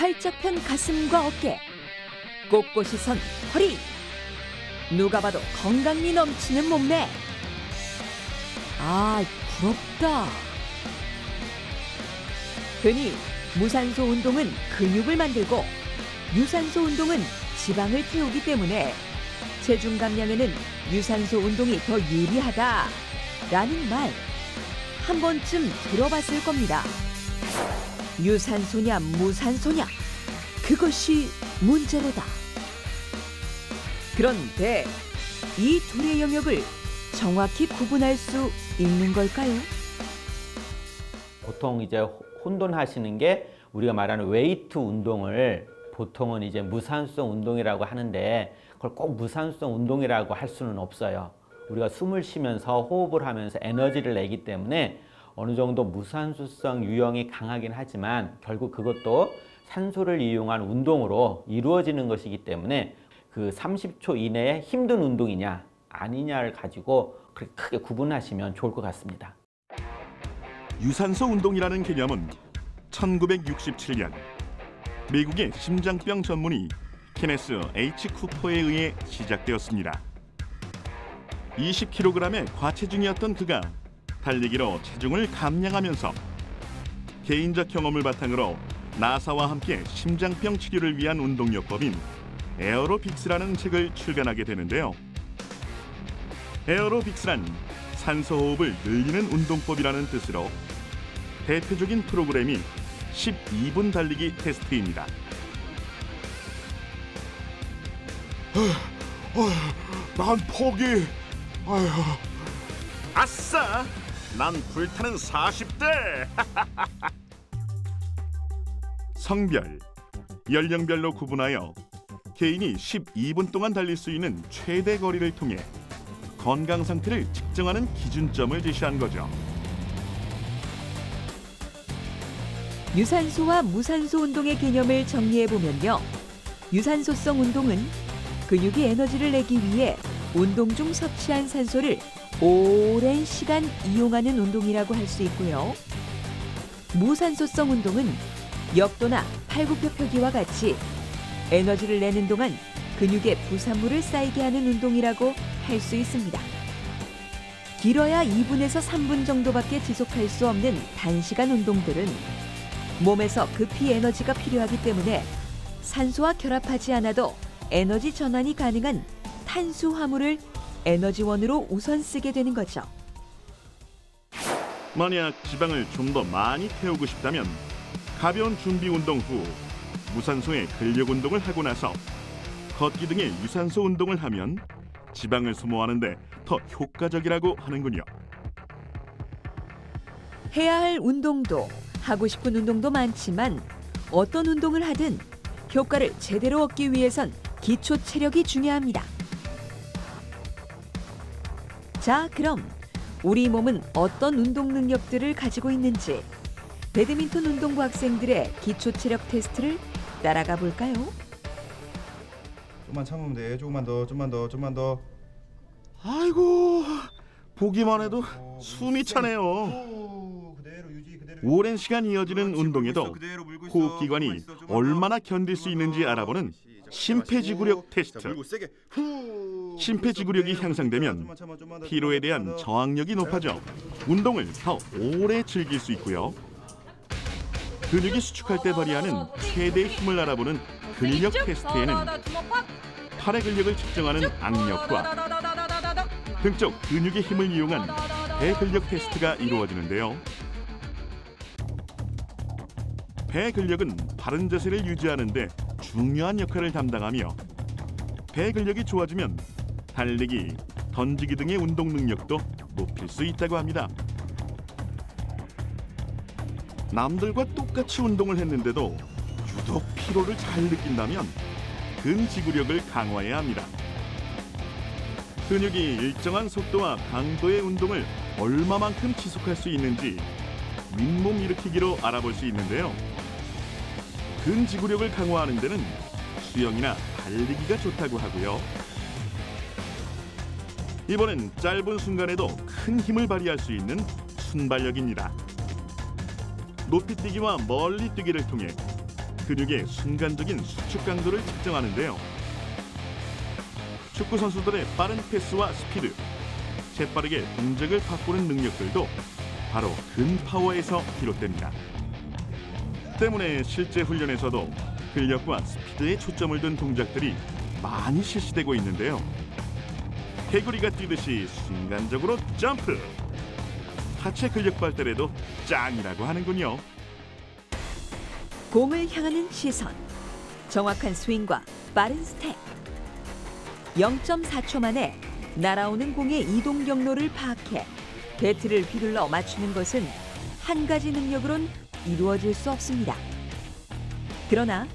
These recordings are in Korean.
활짝 편 가슴과 어깨, 꼿꼿이 선 허리. 누가 봐도 건강미 넘치는 몸매. 아, 부럽다. 흔히 무산소 운동은 근육을 만들고 유산소 운동은 지방을 태우기 때문에 체중 감량에는 유산소 운동이 더 유리하다라는 말 한 번쯤 들어봤을 겁니다. 유산소냐 무산소냐 그것이 문제로다. 그런데 이 둘의 영역을 정확히 구분할 수 있는 걸까요? 보통 이제 혼돈하시는 게 우리가 말하는 웨이트 운동을 보통은 이제 무산소 운동이라고 하는데 그걸 꼭 무산소 운동이라고 할 수는 없어요. 우리가 숨을 쉬면서 호흡을 하면서 에너지를 내기 때문에 어느 정도 무산소성 유형이 강하긴 하지만 결국 그것도 산소를 이용한 운동으로 이루어지는 것이기 때문에 그 30초 이내에 힘든 운동이냐 아니냐를 가지고 그렇게 크게 구분하시면 좋을 것 같습니다. 유산소 운동이라는 개념은 1967년 미국의 심장병 전문의 케네스 H 쿠퍼에 의해 시작되었습니다. 20kg의 과체중이었던 그가 달리기로 체중을 감량하면서 개인적 경험을 바탕으로 나사와 함께 심장병 치료를 위한 운동요법인 에어로빅스라는 책을 출간하게 되는데요. 에어로빅스란 산소 호흡을 늘리는 운동법이라는 뜻으로 대표적인 프로그램이 12분 달리기 테스트입니다. 난 포기. 아휴. 아싸! 난 불타는 40대! 성별, 연령별로 구분하여 개인이 12분 동안 달릴 수 있는 최대 거리를 통해 건강 상태를 측정하는 기준점을 제시한 거죠. 유산소와 무산소 운동의 개념을 정리해 보면요. 유산소성 운동은 근육이 에너지를 내기 위해 운동 중 섭취한 산소를 오랜 시간 이용하는 운동이라고 할 수 있고요. 무산소성 운동은 역도나 팔굽혀펴기와 같이 에너지를 내는 동안 근육에 부산물을 쌓이게 하는 운동이라고 할 수 있습니다. 길어야 2분에서 3분 정도밖에 지속할 수 없는 단시간 운동들은 몸에서 급히 에너지가 필요하기 때문에 산소와 결합하지 않아도 에너지 전환이 가능한 탄수화물을 에너지원으로 우선 쓰게 되는 거죠. 만약 지방을 좀 더 많이 태우고 싶다면 가벼운 준비 운동 후 무산소의 근력 운동을 하고 나서 걷기 등의 유산소 운동을 하면 지방을 소모하는데 더 효과적이라고 하는군요. 해야 할 운동도 하고 싶은 운동도 많지만 어떤 운동을 하든 효과를 제대로 얻기 위해선 기초 체력이 중요합니다. 자, 그럼 우리 몸은 어떤 운동 능력들을 가지고 있는지 배드민턴 운동부 학생들의 기초 체력 테스트를 따라가 볼까요? 좀만 참으면 돼. 조금만 더, 좀만 더, 좀만 더. 아이고 보기만 해도 숨이 차네요. 오, 그대로 유지, 그대로. 오랜 시간 이어지는 그렇지, 운동에도 물고 있어, 그대로 물고 있어, 호흡 기관이 얼마나 더. 견딜 수 있는지 더. 알아보는. 심폐지구력 자, 테스트. 물고 세게. 후. 심폐지구력이 향상되면 피로에 대한 더. 저항력이 높아져 운동을 더 오래 즐길 수 있고요. 근육이 수축할 때 발휘하는 최대 힘을 알아보는 근력 테스트에는 팔의 근력을 측정하는 악력과 등쪽 근육의 힘을 이용한 배근력 테스트가 이루어지는데요. 배근력은 바른 자세를 유지하는 데 중요한 역할을 담당하며 배근력이 좋아지면 달리기, 던지기 등의 운동 능력도 높일 수 있다고 합니다. 남들과 똑같이 운동을 했는데도 유독 피로를 잘 느낀다면 근지구력을 강화해야 합니다. 근육이 일정한 속도와 강도의 운동을 얼마만큼 지속할 수 있는지 윗몸 일으키기로 알아볼 수 있는데요. 근지구력을 강화하는 데는 수영이나 달리기가 좋다고 하고요. 이번엔 짧은 순간에도 큰 힘을 발휘할 수 있는 순발력입니다. 높이 뛰기와 멀리 뛰기를 통해 근육의 순간적인 수축 강도를 측정하는데요. 축구 선수들의 빠른 패스와 스피드, 재빠르게 동작을 바꾸는 능력들도 바로 근파워에서 비롯됩니다. 때문에 실제 훈련에서도 근력과 스피드에 초점을 둔 동작들이 많이 실시되고 있는데요. 개구리가 뛰듯이 순간적으로 점프. 하체 근력 발달에도 짱이라고 하는군요. 공을 향하는 시선, 정확한 스윙과 빠른 스텝. 0.4초 만에 날아오는 공의 이동 경로를 파악해 배트를 휘둘러 맞추는 것은 한 가지 능력으론 이루어질 수 없습니다. 그러나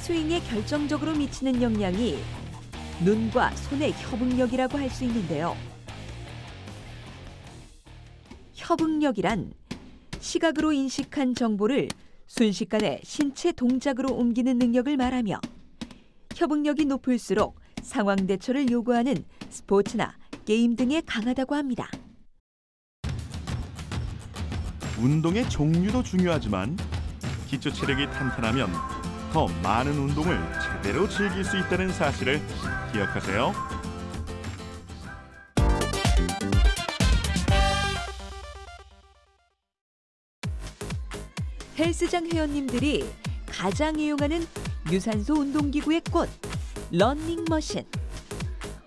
스윙에 결정적으로 미치는 영향이 눈과 손의 협응력이라고 할 수 있는데요. 협응력이란 시각으로 인식한 정보를 순식간에 신체 동작으로 옮기는 능력을 말하며 협응력이 높을수록 상황 대처를 요구하는 스포츠나 게임 등에 강하다고 합니다. 운동의 종류도 중요하지만 기초 체력이 탄탄하면 더 많은 운동을 제대로 즐길 수 있다는 사실을 기억하세요. 헬스장 회원님들이 가장 이용하는 유산소 운동기구의 꽃, 런닝머신.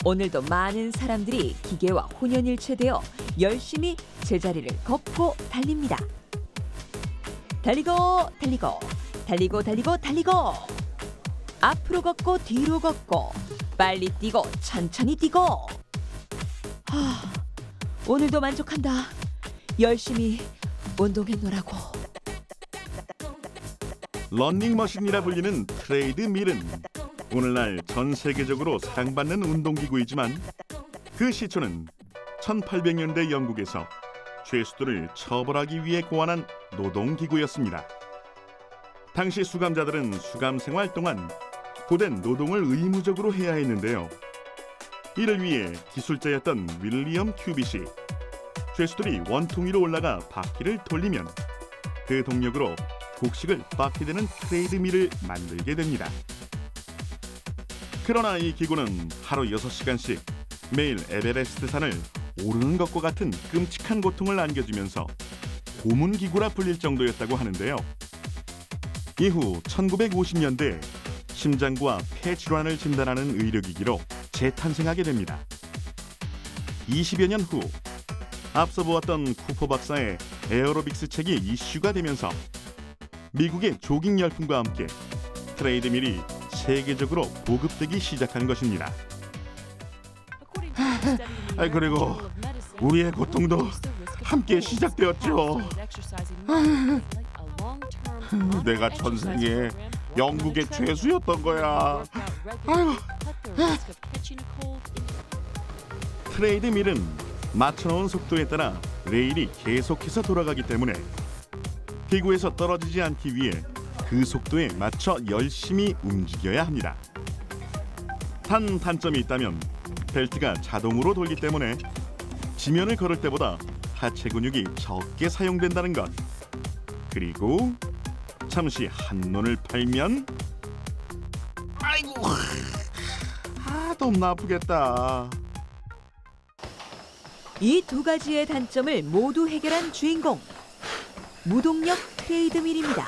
오늘도 많은 사람들이 기계와 혼연일체되어 열심히 제자리를 걷고 달립니다. 달리고 달리고 달리고 달리고 달리고 앞으로 걷고 뒤로 걷고 빨리 뛰고 천천히 뛰고 하, 오늘도 만족한다. 열심히 운동했노라고. 런닝머신이라 불리는 트레이드 밀은 오늘날 전 세계적으로 사랑받는 운동기구이지만 그 시초는 1800년대 영국에서 죄수들을 처벌하기 위해 고안한 노동기구였습니다. 당시 수감자들은 수감 생활 동안 고된 노동을 의무적으로 해야 했는데요. 이를 위해 기술자였던 윌리엄 큐빗이 죄수들이 원통위로 올라가 바퀴를 돌리면 그 동력으로 곡식을 바퀴되는 트레이드밀을 만들게 됩니다. 그러나 이 기구는 하루 6시간씩 매일 에베레스트 산을 오르는 것과 같은 끔찍한 고통을 안겨주면서 고문기구라 불릴 정도였다고 하는데요. 이후 1950년대 심장과 폐 질환을 진단하는 의료기기로 재탄생하게 됩니다. 20여 년 후 앞서 보았던 쿠퍼 박사의 에어로빅스 책이 이슈가 되면서 미국의 조깅 열풍과 함께 트레드밀이 세계적으로 보급되기 시작한 것입니다. 아 그리고 우리의 고통도 함께 시작되었죠. 내가 전생에 영국의 죄수였던 거야. 아유. 트레이드 밀은 맞춰놓은 속도에 따라 레일이 계속해서 돌아가기 때문에 기구에서 떨어지지 않기 위해 그 속도에 맞춰 열심히 움직여야 합니다. 단 단점이 있다면 벨트가 자동으로 돌기 때문에 지면을 걸을 때보다 하체 근육이 적게 사용된다는 것. 그리고 잠시 한눈을 팔면 아이고 아 너무 아프겠다. 이 두 가지의 단점을 모두 해결한 주인공 무동력 트레이드밀입니다.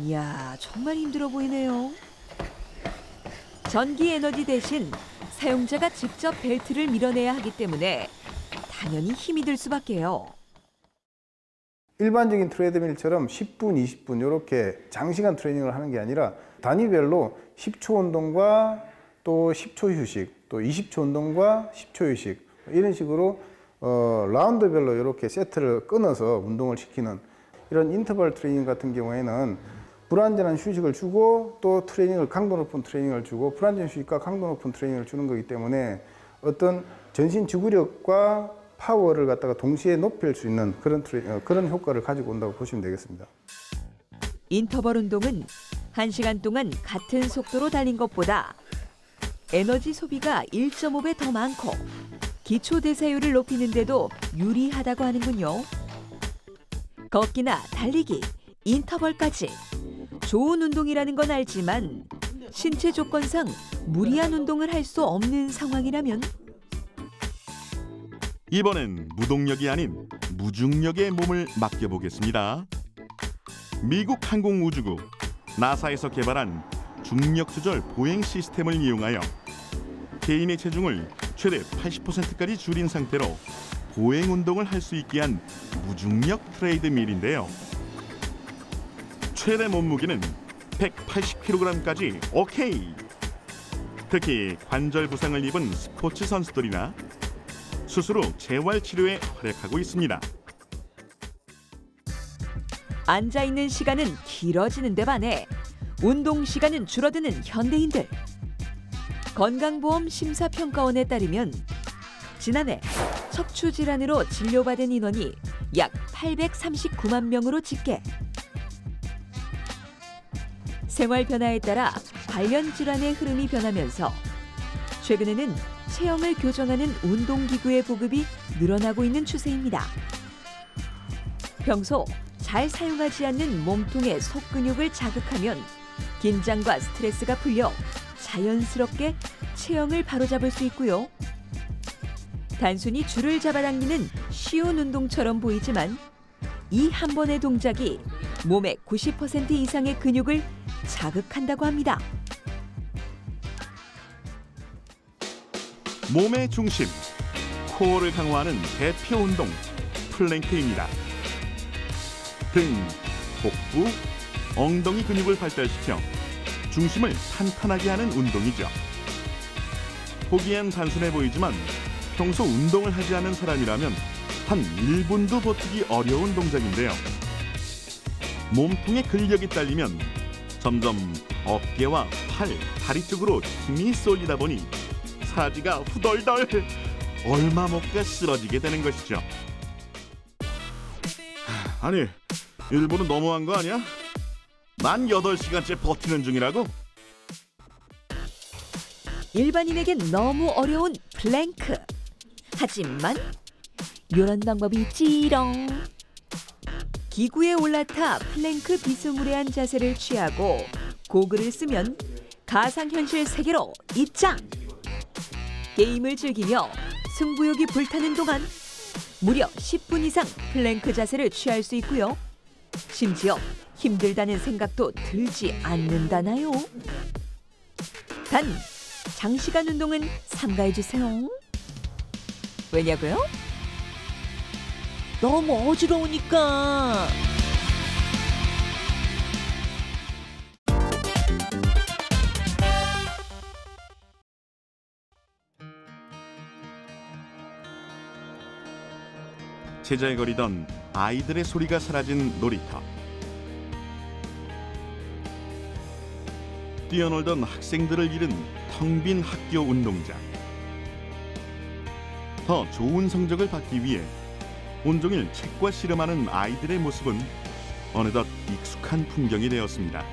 이야 정말 힘들어 보이네요. 전기 에너지 대신 사용자가 직접 벨트를 밀어내야 하기 때문에 당연히 힘이 들 수밖에요. 일반적인 트레드밀처럼 10분, 20분 이렇게 장시간 트레이닝을 하는 게 아니라 단위별로 10초 운동과 또 10초 휴식, 또 20초 운동과 10초 휴식 이런 식으로 어, 라운드별로 이렇게 세트를 끊어서 운동을 시키는 이런 인터벌 트레이닝 같은 경우에는 불완전한 휴식을 주고 또 트레이닝을 강도 높은 트레이닝을 주고 불완전 휴식과 강도 높은 트레이닝을 주는 거기 때문에 어떤 전신 지구력과 파워를 갖다가 동시에 높일 수 있는 그런 트레, 어, 그런 효과를 가지고 온다고 보시면 되겠습니다. 인터벌 운동은 1시간 동안 같은 속도로 달린 것보다 에너지 소비가 1.5배 더 많고 기초 대사율을 높이는데도 유리하다고 하는군요. 걷기나 달리기, 인터벌까지 좋은 운동이라는 건 알지만 신체 조건상 무리한 운동을 할 수 없는 상황이라면 이번엔 무동력이 아닌 무중력의 몸을 맡겨보겠습니다. 미국 항공우주국 나사에서 개발한 중력 조절 보행 시스템을 이용하여 개인의 체중을 최대 80%까지 줄인 상태로 보행 운동을 할 수 있게 한 무중력 트레이드밀인데요. 최대 몸무게는 180kg까지 오케이. 특히 관절 부상을 입은 스포츠 선수들이나 수술 후 재활 치료에 활약하고 있습니다. 앉아 있는 시간은 길어지는 데 반해 운동 시간은 줄어드는 현대인들. 건강보험 심사평가원에 따르면 지난해 척추 질환으로 진료받은 인원이 약 839만 명으로 집계. 생활 변화에 따라 관련 질환의 흐름이 변하면서 최근에는 체형을 교정하는 운동기구의 보급이 늘어나고 있는 추세입니다. 평소 잘 사용하지 않는 몸통의 속근육을 자극하면 긴장과 스트레스가 풀려 자연스럽게 체형을 바로잡을 수 있고요. 단순히 줄을 잡아당기는 쉬운 운동처럼 보이지만 이 한 번의 동작이 몸의 90% 이상의 근육을 자극한다고 합니다. 몸의 중심, 코어를 강화하는 대표 운동 플랭크입니다. 등, 복부, 엉덩이 근육을 발달시켜 중심을 탄탄하게 하는 운동이죠. 보기엔 단순해 보이지만 평소 운동을 하지 않은 사람이라면 한 1분도 버티기 어려운 동작인데요. 몸통에 근력이 딸리면 점점 어깨와 팔, 다리 쪽으로 힘이 쏠리다 보니 사지가 후덜덜 얼마 못 가 쓰러지게 되는 것이죠. 아니, 1분은 너무한 거 아니야? 난 8시간째 버티는 중이라고? 일반인에겐 너무 어려운 플랭크. 하지만 이런 방법이 있지롱. 기구에 올라타 플랭크 비스무리한 자세를 취하고 고글을 쓰면 가상현실 세계로 입장. 게임을 즐기며 승부욕이 불타는 동안 무려 10분 이상 플랭크 자세를 취할 수 있고요. 심지어 힘들다는 생각도 들지 않는다나요? 단 장시간 운동은 삼가해 주세요. 왜냐고요? 너무 어지러우니까. 제잘거리던 아이들의 소리가 사라진 놀이터. 뛰어놀던 학생들을 잃은 텅 빈 학교 운동장. 더 좋은 성적을 받기 위해 온종일 책과 씨름하는 아이들의 모습은 어느덧 익숙한 풍경이 되었습니다.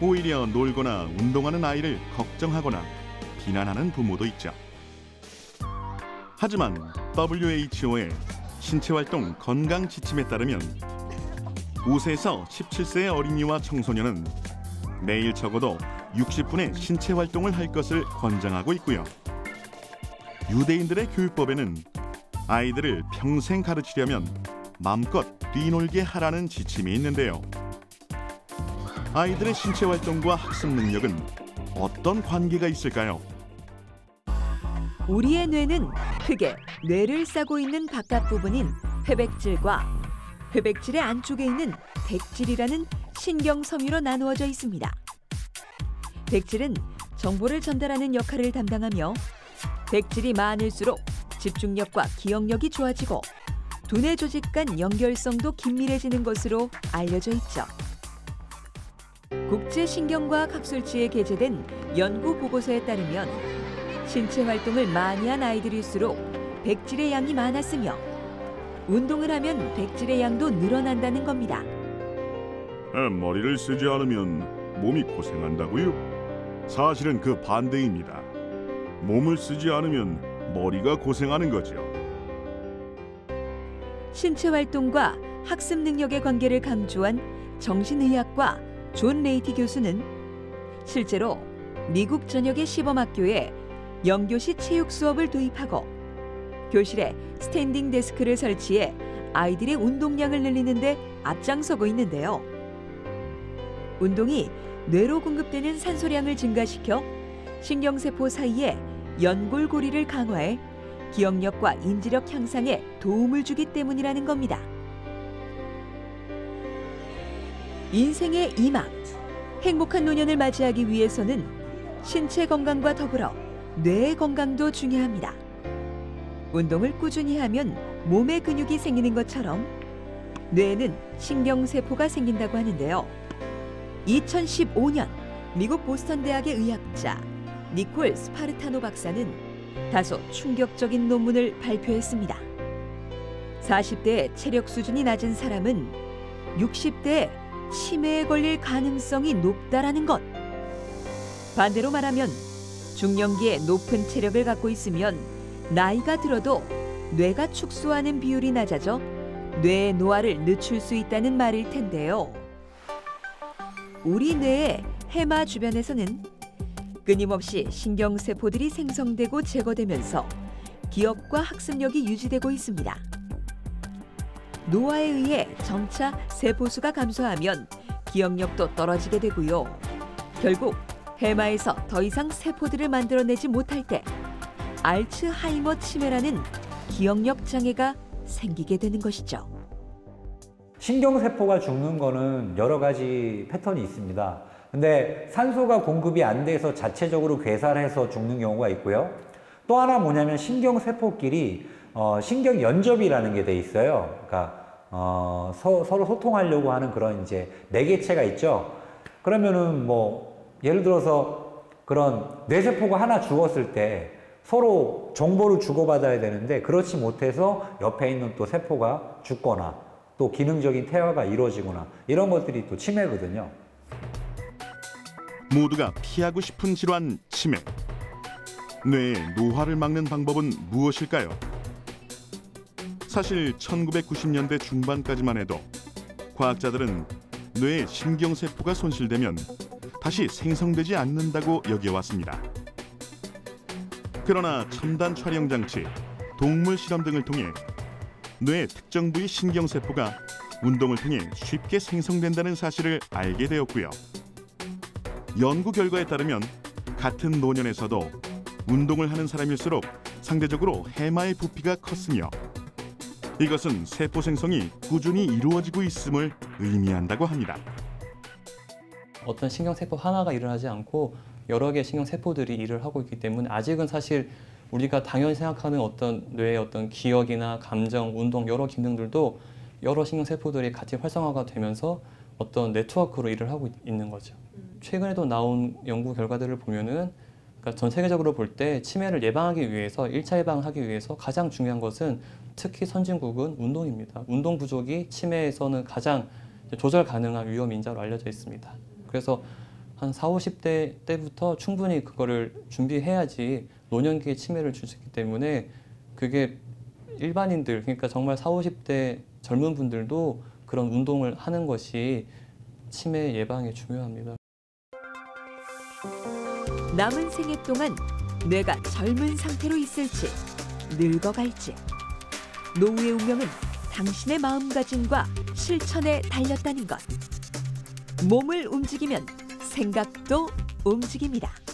오히려 놀거나 운동하는 아이를 걱정하거나 비난하는 부모도 있죠. 하지만 WHO의 신체활동 건강 지침에 따르면 5세에서 17세의 어린이와 청소년은 매일 적어도 60분의 신체 활동을 할 것을 권장하고 있고요. 유대인들의 교육법에는 아이들을 평생 가르치려면 마음껏 뛰놀게 하라는 지침이 있는데요. 아이들의 신체 활동과 학습 능력은 어떤 관계가 있을까요? 우리의 뇌는 크게 뇌를 싸고 있는 바깥 부분인 회백질과 회백질의 안쪽에 있는 백질이라는 신경 섬유로 나누어져 있습니다. 백질은 정보를 전달하는 역할을 담당하며 백질이 많을수록 집중력과 기억력이 좋아지고 두뇌 조직 간 연결성도 긴밀해지는 것으로 알려져 있죠. 국제신경과학 학술지에 게재된 연구 보고서에 따르면 신체 활동을 많이 한 아이들일수록 백질의 양이 많았으며 운동을 하면 백질의 양도 늘어난다는 겁니다. 아, 머리를 쓰지 않으면 몸이 고생한다고요? 사실은 그 반대입니다. 몸을 쓰지 않으면 머리가 고생하는 거죠. 신체 활동과 학습 능력의 관계를 강조한 정신의학과 존 레이티 교수는 실제로 미국 전역의 시범학교에 0교시 체육 수업을 도입하고 교실에 스탠딩 데스크를 설치해 아이들의 운동량을 늘리는 데 앞장서고 있는데요. 운동이 뇌로 공급되는 산소량을 증가시켜 신경세포 사이에 연결고리를 강화해 기억력과 인지력 향상에 도움을 주기 때문이라는 겁니다. 인생의 이막, 행복한 노년을 맞이하기 위해서는 신체 건강과 더불어 뇌의 건강도 중요합니다. 운동을 꾸준히 하면 몸에 근육이 생기는 것처럼 뇌에는 신경세포가 생긴다고 하는데요. 2015년 미국 보스턴 대학의 의학자 니콜 스파르타노 박사는 다소 충격적인 논문을 발표했습니다. 40대 체력 수준이 낮은 사람은 60대에 치매에 걸릴 가능성이 높다라는 것. 반대로 말하면 중년기에 높은 체력을 갖고 있으면 나이가 들어도 뇌가 축소하는 비율이 낮아져 뇌의 노화를 늦출 수 있다는 말일 텐데요. 우리 뇌의 해마 주변에서는 끊임없이 신경세포들이 생성되고 제거되면서 기억과 학습력이 유지되고 있습니다. 노화에 의해 점차 세포수가 감소하면 기억력도 떨어지게 되고요. 결국 해마에서 더 이상 세포들을 만들어내지 못할 때 알츠하이머 치매라는 기억력 장애가 생기게 되는 것이죠. 신경세포가 죽는 거는 여러 가지 패턴이 있습니다. 근데 산소가 공급이 안 돼서 자체적으로 괴살해서 죽는 경우가 있고요. 또 하나 뭐냐면 신경세포끼리 어, 신경 연접이라는 게 돼 있어요. 그러니까 어, 서, 로 소통하려고 하는 그런 이제 내개체가 있죠. 그러면은 뭐 예를 들어서 그런 뇌세포가 하나 죽었을 때 서로 정보를 주고받아야 되는데 그렇지 못해서 옆에 있는 또 세포가 죽거나 또 기능적인 퇴화가 이루어지거나 이런 것들이 또 치매거든요. 모두가 피하고 싶은 질환 치매. 뇌의 노화를 막는 방법은 무엇일까요? 사실 1990년대 중반까지만 해도 과학자들은 뇌의 신경세포가 손실되면 다시 생성되지 않는다고 여겨왔습니다. 그러나 첨단 촬영 장치, 동물 실험 등을 통해 뇌 특정 부위 신경세포가 운동을 통해 쉽게 생성된다는 사실을 알게 되었고요. 연구 결과에 따르면 같은 노년에서도 운동을 하는 사람일수록 상대적으로 해마의 부피가 컸으며 이것은 세포 생성이 꾸준히 이루어지고 있음을 의미한다고 합니다. 어떤 신경세포 하나가 일을 하지 않고 여러 개의 신경세포들이 일을 하고 있기 때문에 아직은 사실 우리가 당연히 생각하는 어떤 뇌의 어떤 기억이나 감정, 운동 여러 기능들도 여러 신경세포들이 같이 활성화가 되면서 어떤 네트워크로 일을 하고 있- 있는 거죠. 최근에도 나온 연구 결과들을 보면은 그러니까 전 세계적으로 볼 때 치매를 예방하기 위해서 1차 예방하기 위해서 가장 중요한 것은 특히 선진국은 운동입니다. 운동 부족이 치매에서는 가장 조절 가능한 위험 인자로 알려져 있습니다. 그래서 한 4, 50대 때부터 충분히 그거를 준비해야지 노년기에 치매를 줄수 있기 때문에 그게 일반인들 그러니까 정말 4, 50대 젊은 분들도 그런 운동을 하는 것이 치매 예방에 중요합니다. 남은 생애 동안 뇌가 젊은 상태로 있을지 늙어갈지 노후의 운명은 당신의 마음가짐과 실천에 달렸다는 것 몸을 움직이면 생각도 움직입니다.